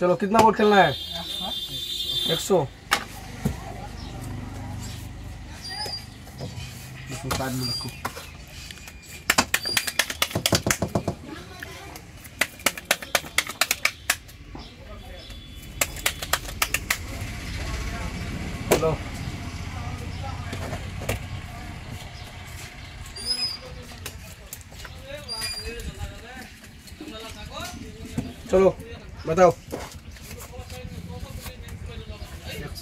चलो कितना बोर्ड खेलना है? एक सौ। रखो चलो। चलो बताओ।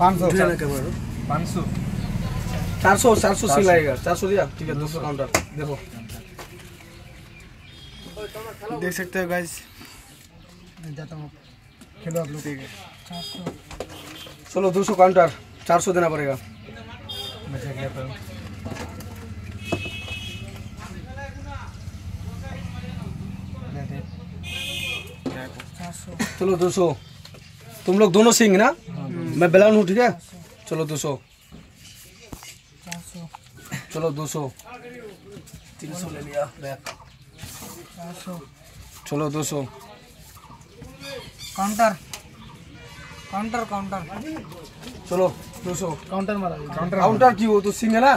पाँच सौ पाँच सौ। चार सौ चार सौ सी। लगेगा चार सौ दिया ठीक है दूसरा काउंटर देखो। देख सकते हो गाइस जाता हूँ। खेलो आप लोग। चलो दूसरो काउंटर चार सौ देना पड़ेगा। चलो दो सौ। तुम लोग दोनों सिंह ना? मैं बेलान हूँ ठीक है चलो दो सौ। चलो दो सौ। तीन सौ ले लिया बैक चलो दो सौ। काउंटर। Counter counter. चलो दो सौ। काउंटर मारा काउंटर काउंटर की हो तो सिंह है ना?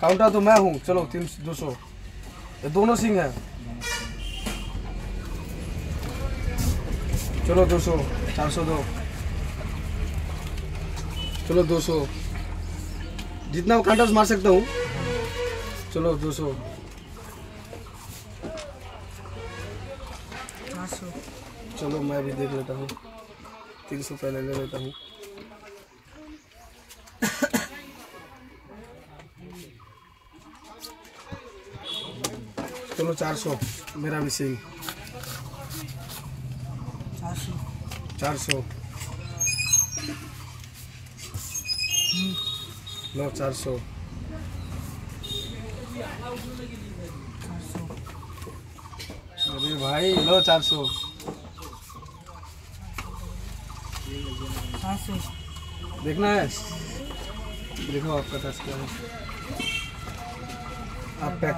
काउंटर तो मैं हूँ। चलो तीन दो सौ। ये दोनों सिंह है। चलो दो सौ चार सौ दो। चलो दो सौ। जितना काउंटर मार सकता हूँ। चलो दो सौ। चलो मैं भी देख लेता हूँ। तीन सौ पहले ले लेता हूँ। चलो चार सौ। मेरा भी सही चार सौ। लो चार सौ। अरे भाई लो चार सौ। देखना है? देखो आपका टच क्या है। आप पैक।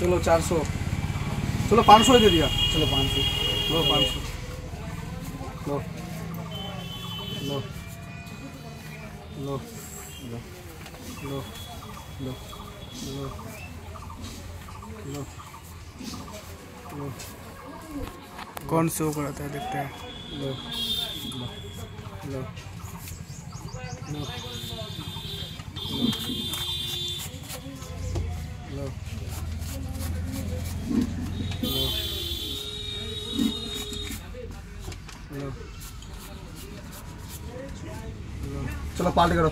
चलो चार सौ। चलो पाँच सौ दे दिया। चलो पाँच सौ। लो पाँच सौ। लो। लो लो लो लो लो लो लो लो कौन शो कराता है देखते हैं लो लो लो लो लो लो चलो पार्टी करो।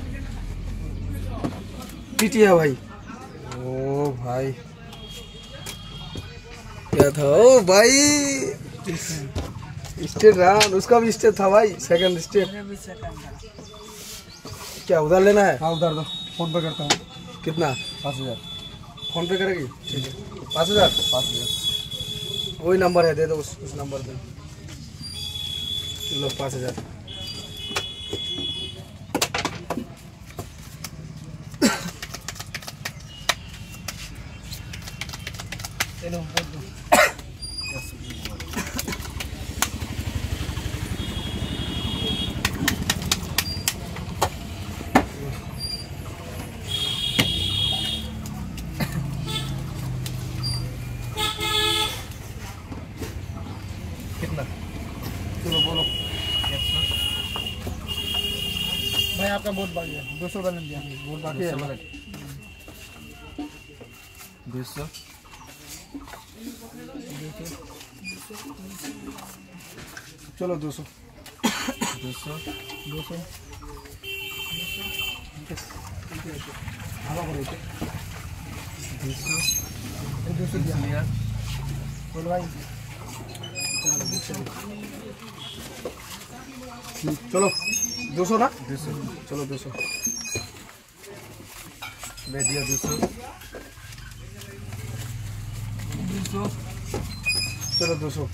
पीटी है भाई। ओ भाई। क्या था? ओ भाई। स्टेट रहा उसका भी स्टेट था भाई सेकंड स्टेट क्या उधर लेना है? हाँ उधर दो। फ़ोन पे करता हूँ। कितना? पाँच हज़ार। फ़ोन पे करेगी? ठीक है। पाँच हज़ार? पाँच हज़ार। वही नंबर है दे दो उस, उस नंबर पे। लो पाँच हज़ार। चलो बोलो भाई आपका बहुत बाकी है, दो सौ बैलेंस दिया बोल बाकी है। दो सौ? चलो दो सौ। दो सौ दो सौ दो सौ बोल भाई चलो, दो सौ ना? दो सौ। चलो दो सौ। दे दिया दो सौ। चलो दो सौ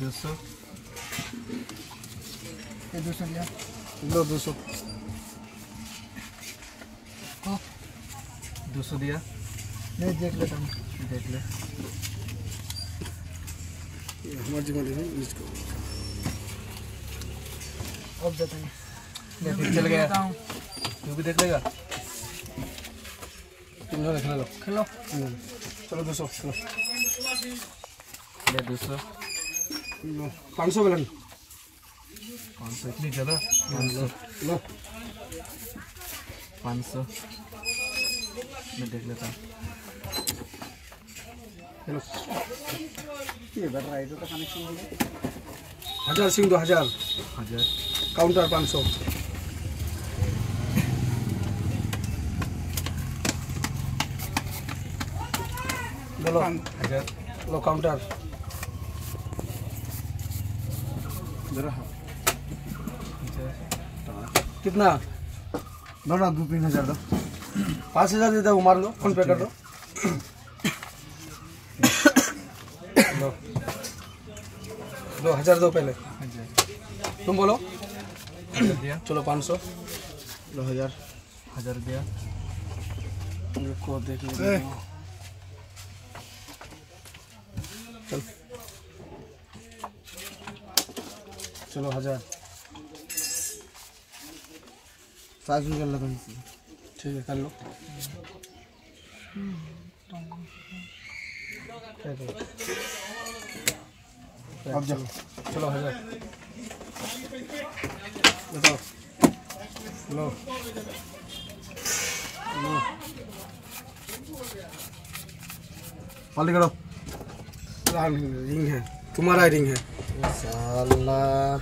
दो सौ दो सौ लिया दो सौ दो सौ दिया नहीं देख लेता हूँ देख ले अब जाते हैं चल गया तू भी देख लेगा तुम लोग खेलो। खेलो चलो दो सौ चलो। ले দুশো पाँच सौ बेलन पाँच सौ इतनी ज़्यादा? पाँच सौ। लो। पाँच सौ। मैं देख लेता हूँ। ये बढ़ रहा है तो कनेक्शन हज़ार सिंह दो हज़ार। हज़ार। काउंटर पाँच सौ। लो हज़ार लो काउंटर कितना? दो ना दो तीन हज़ार दो। पाँच हज़ार दे दो मार लो फ़ोन पे कर दो दो हज़ार दो पहले। तुम बोलो। दिया चलो पाँच सौ। दो हज़ार। हज़ार दिया को देख लो। चल। चलो हज़ार। सात सौ कर लेता हूँ ठीक है कर लो। अब चलो। चलो हज़ार। बताओ। लो। लो। पाली करो। रिंग है। तुम्हारा रिंग है। साला